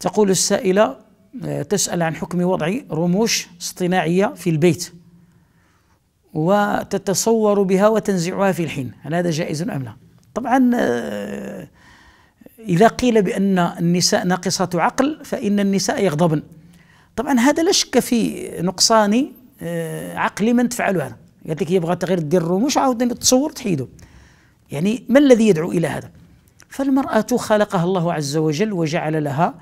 تقول السائلة آه، تسأل عن حكم وضع رموش اصطناعية في البيت وتتصور بها وتنزعها في الحين هل هذا جائز أم لا؟ طبعا آه، إذا قيل بأن النساء ناقصة عقل فإن النساء يغضبن. طبعا هذا لا شك في نقصان آه، عقل من تفعل هذا. قالت لك يبغى تغير دير الرموش عاود تصور تحيده. يعني ما الذي يدعو إلى هذا؟ فالمرأة خلقها الله عز وجل وجعل لها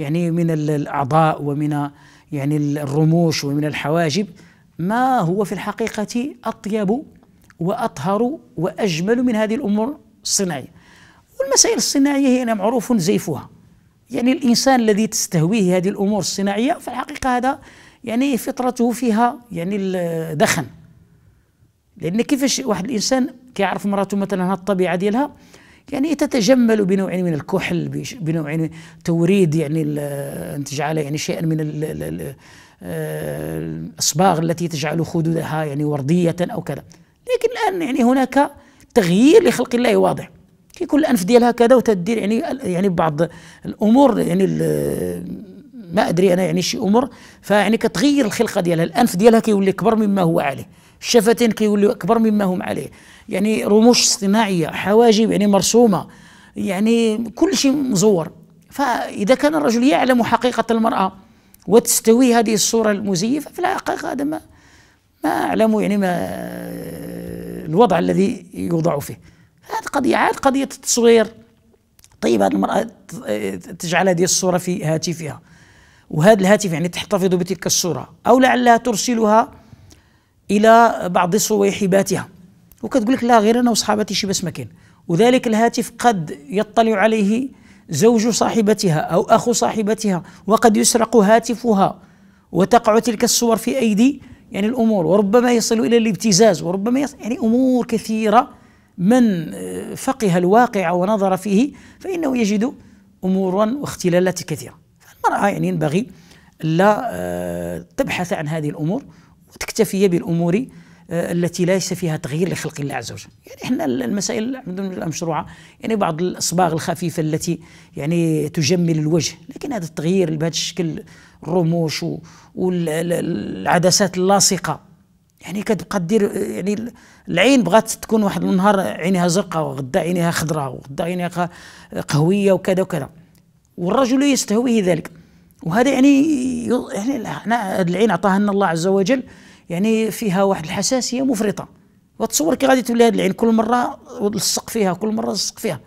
يعني من الأعضاء ومن يعني الرموش ومن الحواجب ما هو في الحقيقة أطيب وأطهر وأجمل من هذه الأمور الصناعية؟ والمسائل الصناعية هي معروف زيفها. يعني الإنسان الذي تستهويه هذه الأمور الصناعية في الحقيقة هذا يعني فطرته فيها يعني الدخن لأن كيفاش واحد الإنسان كيعرف مراته مثلا الطبيعة ديالها؟ يعني تتجمل بنوع من الكحل بنوع من توريد يعني تجعل يعني شيئا من آه، الأصباغ التي تجعل خدودها يعني وردية أو كذا. لكن الآن يعني هناك تغيير لخلق الله واضح. كيكون الأنف ديالها كذا وتدير يعني يعني بعض الأمور يعني ما أدري أنا يعني شي أمور. فيعني كتغير الخلقة ديالها. الأنف ديالها كيولي كبر مما هو عليه. الشفتين كيولي أكبر مما هم عليه. يعني رموش اصطناعية حواجب يعني مرسومة. يعني كل شيء مزور. فإذا كان الرجل يعلم حقيقة المرأة وتستوي هذه الصورة المزيفة في الحقيقة هذا ما ما أعلم يعني ما الوضع الذي يوضع فيه. هذه قضية عاد قضية التصوير. طيب هذه المرأة تجعل هذه الصورة في هاتفها. وهذا الهاتف يعني تحتفظ بتلك الصورة. أو لعلها ترسلها إلى بعض صويحباتها. وكتقول لك لا غير أنا وصحابتي شي بس مكان. وذلك الهاتف قد يطلع عليه زوج صاحبتها أو أخو صاحبتها وقد يسرق هاتفها وتقع تلك الصور في أيدي. يعني الأمور وربما يصل إلى الابتزاز وربما يصل يعني أمور كثيرة. من فقه الواقع ونظر فيه فإنه يجد أمورا واختلالات كثيرة. فالمرأة يعني ينبغي لا آه، تبحث عن هذه الأمور. وتكتفي بالأمور آه، التي ليس فيها تغيير لخلق الله عز وجل. يعني إحنا المسائل المشروعة يعني بعض الأصباغ الخفيفة التي يعني تجمل الوجه. لكن هذا التغيير بهذا الشكل الرموش والعدسات اللاصقة يعني كتبقى دير يعني العين بغات تكون واحد النهار عينها زرقاء وغدا عينها خضراء وغدا عينها قهوية وكذا وكذا. والرجل يستهويه ذلك. وهذا يعني يعني العين اعطاها لنا الله عز وجل يعني فيها واحد الحساسية مفرطة. وتصور كي غادي تولي هذه العين كل مرة لصق فيها كل مرة لصق فيها.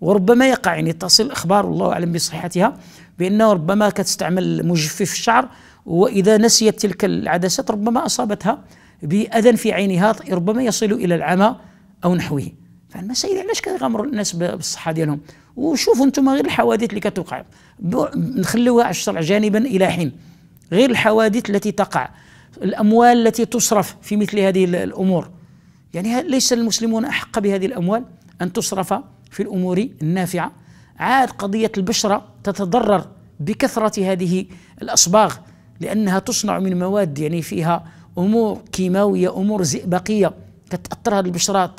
وربما يقع يعني تصل إخبار الله أعلم بصحتها بأنه ربما كتستعمل مجفف الشعر وإذا نسيت تلك العدسات ربما أصابتها بأذى في عينها ربما يصل إلى العمى أو نحوه. فالمسائل علاش كيغامروا الناس بالصحة ديالهم؟ وشوفوا أنتم غير الحوادث اللي كتوقع. نخلوها على الشرع جانبا إلى حين. غير الحوادث التي تقع الأموال التي تصرف في مثل هذه الأمور. يعني ليس المسلمون أحق بهذه الأموال أن تصرف في الأمور النافعة. عاد قضية البشرة تتضرر بكثرة هذه الأصباغ لأنها تصنع من مواد يعني فيها أمور كيماوية أمور زئبقية. كتأثر هذه البشرة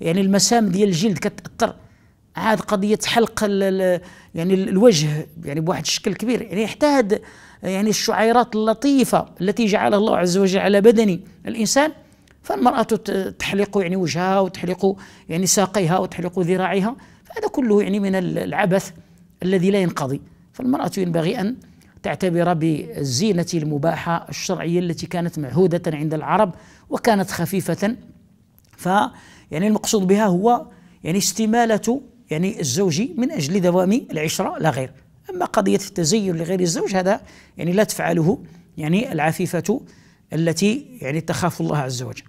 يعني المسام ديال الجلد كتأثر. عاد قضية حلق يعني الوجه يعني بواحد الشكل كبير. يعني حتى هاد يعني الشعيرات اللطيفة التي جعلها الله عز وجل على بدن الإنسان فالمرأة تحلق يعني وجهها وتحلق يعني ساقيها وتحلق ذراعيها فهذا كله يعني من العبث الذي لا ينقضي. فالمرأة ينبغي أن تعتبر بالزينة المباحة الشرعية التي كانت معهودة عند العرب وكانت خفيفة ف يعني المقصود بها هو يعني استمالة يعني الزوج من أجل دوام العشرة لا غير. أما قضية التزين لغير الزوج هذا يعني لا تفعله يعني العفيفة التي يعني تخاف الله عز وجل.